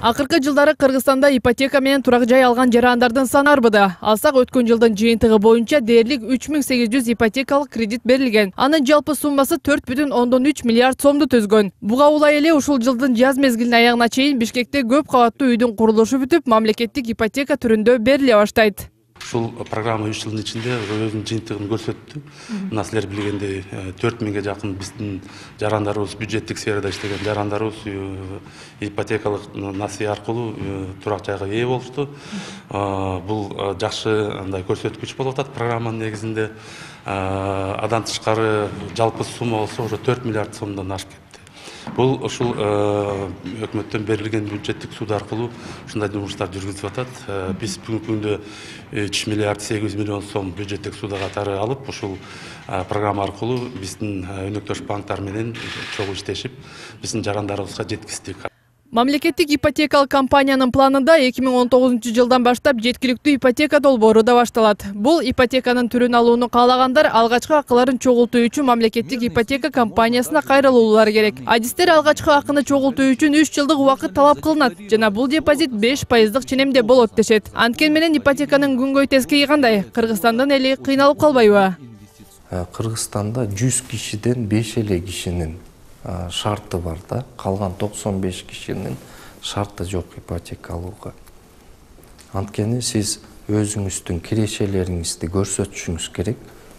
акыркы жылдары кыргызстанда ипотека менен турак жай алган жарандардын саны арбыды алсак өткөн жылдын жыйынтыгы боюнча дээрлик үч миң сегиз жүз ипотекалык кредит берилген. Анын жалпы суммасы төрт бүтүн ондон үч миллиард сомду түзгөн буга улай эле ушул жылдын жаз мезгилинин аягына чейин бишкекте көп кабаттуу үйдүн курулушу бүтүп мамлекеттик ипотека түрүндө бериле баштайт ушул программа үч жылдын ичинде өзүнүн жыйынтыгын көрсөттү. Мына силер билгендей төрт миңге жакын биздин жарандарыбыз бюджеттик сферада иштеген жарандарыбыз ипотекалык насыя аркылуу турак жайга ээ болушту. Бул жакшы андай көрсөткүч болуп атат программанын негизинде. Андан тышкары жалпы сумма болсо уже төрт миллиард сомдон ашып кетти бул ушул өкмөттөн берилген бюджеттик суд аркылуу ушундай жумуштар жүргүзүп атат биз бүгүнкү күндө үч миллиард сегиз жүз миллион сом бюджеттик суда катары алып ушул программа аркылуу биздин өнөктөш банктар менен чогуу иштешип биздин жарандарыбызга жеткиздик мамлекеттик ипотекалык компаниянын планында эки миң он тогузунчу жылдан баштап жеткиликтүү ипотека долбоору да башталат. Бул ипотеканын түрүн алууну каалагандар алгачкы акыларын чогултуу үчүн мамлекеттик ипотека компаниясына кайрылуулары керек. адистер алгачкы акыны чогултуу үчүн үч жылдык убакыт талап кылынат жана бул депозит беш пайыздык ченемде болот дешет. Анткени менен ипотеканын күнгөй тескейи кандай кыргызстандын эли кыйналып калбайбы. Кыргызстанда жүз кишиден беш эле кишинин шарты бар да. Токсон беш кишинин шарты жок ипотека алууга анткени сиз өзүңүздүн кирешелериңизди көрсөтүшүңүз керек.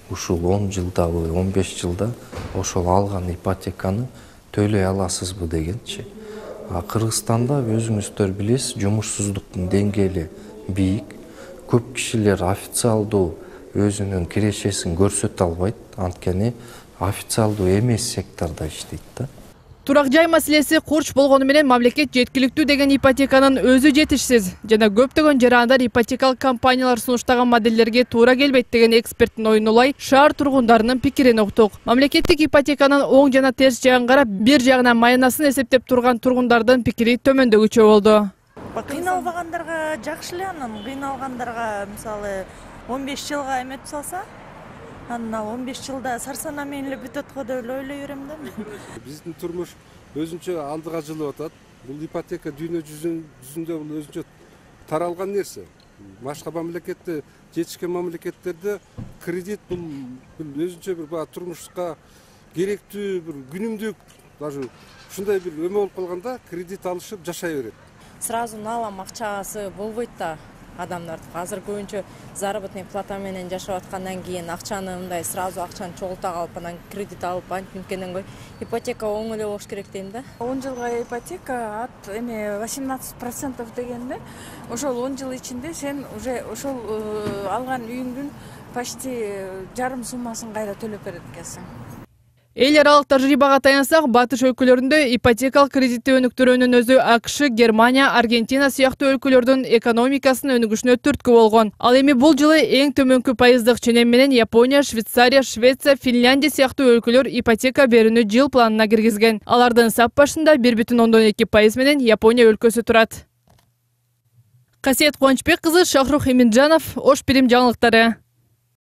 Ушул он жылдабы он беш жылда ошол алган ипотеканы төлөй аласызбы дегенчи. Кыргызстанда өзүңүздөр билесиз жумушсуздуктун деңгээли бийик. Көп кишилер официалдуу өзүнүн кирешесин көрсөтө албайт. Анткени официалдуу эмес сектордо иштейт да. Турак жай маселеси курч болгону менен мамлекет жеткиликтүү деген ипотеканын өзү жетишсиз. Жана көптөгөн жарандар ипотекалык компаниялар сунуштаган моделдерге туура келбейт деген эксперттин оюн улай шаар тургундарынын пикирин уктук. Мамлекеттик ипотеканын оң жана терс жагын карап бир жагынан майнасын эсептеп турган тургундардын пикири төмөндөгүчө болду. Кыйналбагандарга жакшы эле анан. Кыйналгандарга мисалы он беш жылга эметип салса анан ал он беш жылда сарсанаа менен эле бүтөт го деп эле ойлой берем да. Мен биздин турмуш өзүнчө алдыга жылып атат. Бул ипотека дүйнө жүзүндө бул өзүнчө таралган нерсе. Башка мамлекетте жетишкен мамлекеттерде кредит бул өзүнчө бир баягы турмушка керектүү бир күнүмдүк даже ушундай бир эме болуп калганда кредит алышып жашай берет. Сразу налам акчасы болбойт да. Адамдар азыр көбүнчө заработный плата менен жашап аткандан кийин акчаны мындай сразу акчаны чогулта калып анан кредит алып антип мынткенден коюп ипотека оң эле болуш керек дейм да? Он жылга ипотека от эме восемнадцать процентов деген да. Ошол он жыл ичинде сен уже ошол э, алган үйүңдүн почти жарым суммасын кайра төлөп берет экенсиң. Эл аралык тажрыйбага таянсак батыш өлкөлөрүндө ипотекалык кредитти өнүктүрүүнүн өзү акш германия аргентина сыяктуу өлкөлөрдүн экономикасынын өнүгүшүнө түрткү болгон ал эми бул жылы эң төмөнкү пайыздык ченем менен япония швейцария швеция финляндия сыяктуу өлкөлөр ипотека берүүнү жыл планына киргизген алардын сап башында бир бүтүн ондон эки пайыз менен япония өлкөсү турат касиет кубанычбек кызы шахрух ош бирим жаңылыктары